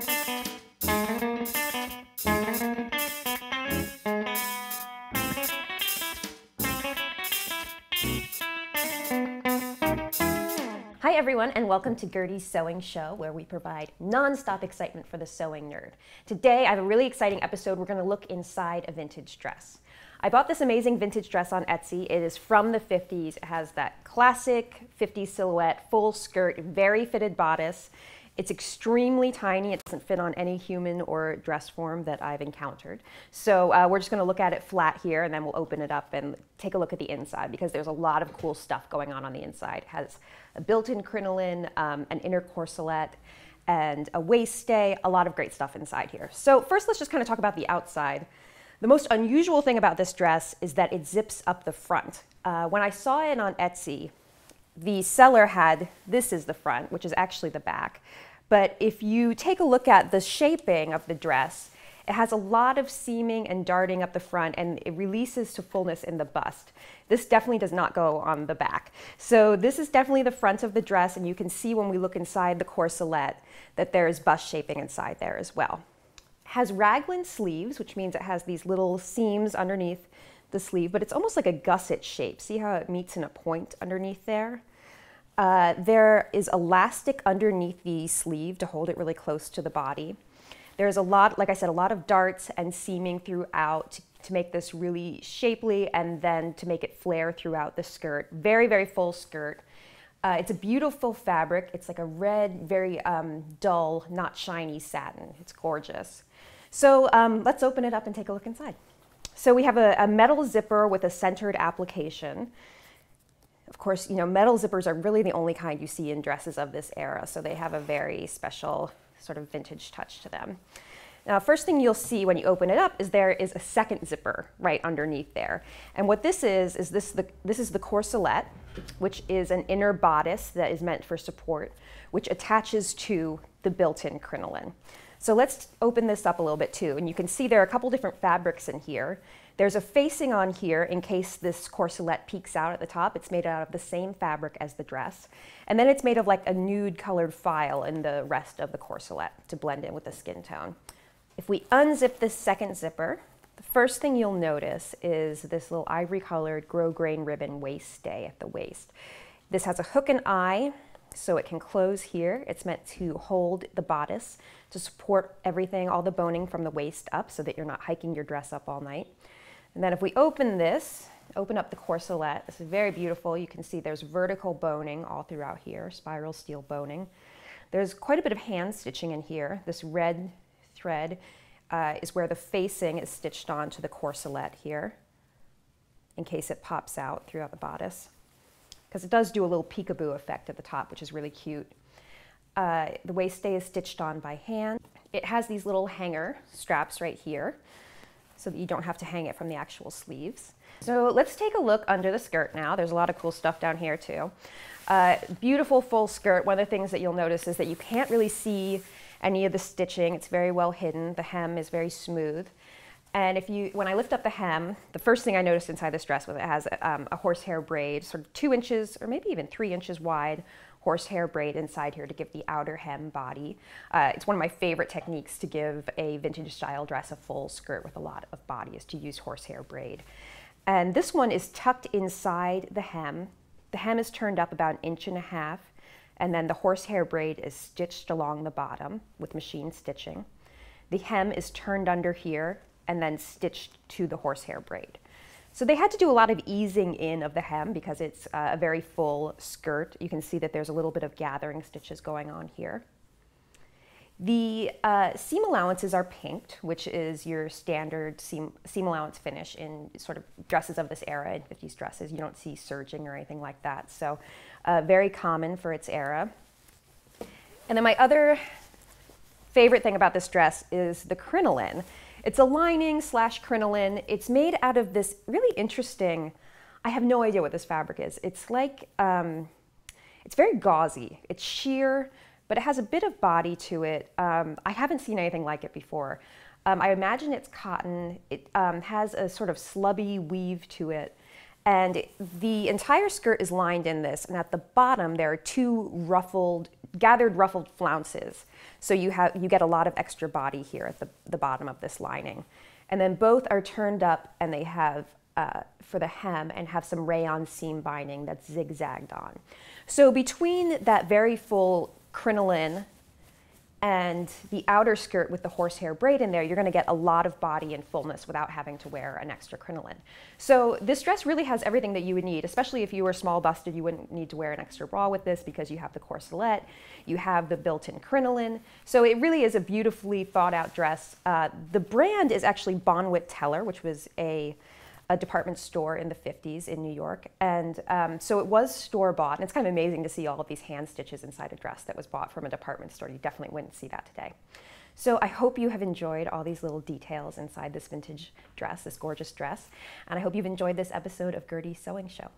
Hi everyone and welcome to Gertie's Sewing Show where we provide non-stop excitement for the sewing nerd. Today I have a really exciting episode. We're going to look inside a vintage dress. I bought this amazing vintage dress on Etsy. It is from the 50s. It has that classic 50s silhouette, full skirt, very fitted bodice. It's extremely tiny. It doesn't fit on any human or dress form that I've encountered. So uh, we're just going to look at it flat here and then we'll open it up and take a look at the inside because there's a lot of cool stuff going on on the inside. It has a built-in crinoline, um, an inner corselet, and a waist stay, a lot of great stuff inside here. So first let's just kind of talk about the outside. The most unusual thing about this dress is that it zips up the front. Uh, when I saw it on Etsy, the seller had this is the front, which is actually the back. But if you take a look at the shaping of the dress, it has a lot of seaming and darting up the front and it releases to fullness in the bust. This definitely does not go on the back. So this is definitely the front of the dress and you can see when we look inside the corselet that there is bust shaping inside there as well. Has raglan sleeves, which means it has these little seams underneath the sleeve, but it's almost like a gusset shape. See how it meets in a point underneath there? Uh, there is elastic underneath the sleeve to hold it really close to the body. There's a lot, like I said, a lot of darts and seaming throughout to, to make this really shapely and then to make it flare throughout the skirt. Very, very full skirt. Uh, it's a beautiful fabric. It's like a red, very um, dull, not shiny satin. It's gorgeous. So um, let's open it up and take a look inside. So we have a, a metal zipper with a centered application. Of course, you know, metal zippers are really the only kind you see in dresses of this era, so they have a very special sort of vintage touch to them. Now, first thing you'll see when you open it up is there is a second zipper right underneath there. And what this is, is this, the, this is the corselet, which is an inner bodice that is meant for support, which attaches to the built-in crinoline. So let's open this up a little bit too. And you can see there are a couple different fabrics in here. There's a facing on here in case this corselet peeks out at the top. It's made out of the same fabric as the dress. And then it's made of like a nude colored faille in the rest of the corselet to blend in with the skin tone. If we unzip this second zipper, the first thing you'll notice is this little ivory colored grosgrain ribbon waist stay at the waist. This has a hook and eye so it can close here. It's meant to hold the bodice to support everything, all the boning from the waist up so that you're not hiking your dress up all night. And then if we open this, open up the corselet, this is very beautiful. You can see there's vertical boning all throughout here, spiral steel boning. There's quite a bit of hand stitching in here. This red thread uh, is where the facing is stitched onto the corselet here in case it pops out throughout the bodice. Because it does do a little peekaboo effect at the top, which is really cute. Uh, the waist stay is stitched on by hand. It has these little hanger straps right here so that you don't have to hang it from the actual sleeves. So let's take a look under the skirt now. There's a lot of cool stuff down here too. Uh, beautiful full skirt. One of the things that you'll notice is that you can't really see any of the stitching. It's very well hidden. The hem is very smooth. And if you, when I lift up the hem, the first thing I noticed inside this dress was it has um, a horsehair braid, sort of two inches or maybe even three inches wide horsehair braid inside here to give the outer hem body. Uh, it's one of my favorite techniques to give a vintage style dress a full skirt with a lot of body is to use horsehair braid. And this one is tucked inside the hem. The hem is turned up about an inch and a half and then the horsehair braid is stitched along the bottom with machine stitching. The hem is turned under here and then stitched to the horsehair braid. So they had to do a lot of easing in of the hem because it's uh, a very full skirt. You can see that there's a little bit of gathering stitches going on here. The uh, seam allowances are pinked, which is your standard seam, seam allowance finish in sort of dresses of this era, in 50s dresses. You don't see serging or anything like that. So uh, very common for its era. And then my other favorite thing about this dress is the crinoline. It's a lining slash crinoline. It's made out of this really interesting, I have no idea what this fabric is. It's like, um, it's very gauzy. It's sheer, but it has a bit of body to it. Um, I haven't seen anything like it before. Um, I imagine it's cotton. It um, has a sort of slubby weave to it. And the entire skirt is lined in this, and at the bottom there are two ruffled, gathered ruffled flounces. So you, have, you get a lot of extra body here at the, the bottom of this lining. And then both are turned up and they have, uh, for the hem, and have some rayon seam binding that's zigzagged on. So between that very full crinoline and the outer skirt with the horsehair braid in there, you're going to get a lot of body and fullness without having to wear an extra crinoline. So this dress really has everything that you would need, especially if you were small busted, you wouldn't need to wear an extra bra with this because you have the corselet, you have the built-in crinoline. So it really is a beautifully thought out dress. Uh, the brand is actually Bonwit Teller, which was a a department store in the 50s in New York. And um, so it was store bought. And it's kind of amazing to see all of these hand stitches inside a dress that was bought from a department store. You definitely wouldn't see that today. So I hope you have enjoyed all these little details inside this vintage dress, this gorgeous dress. And I hope you've enjoyed this episode of Gertie's Sewing Show.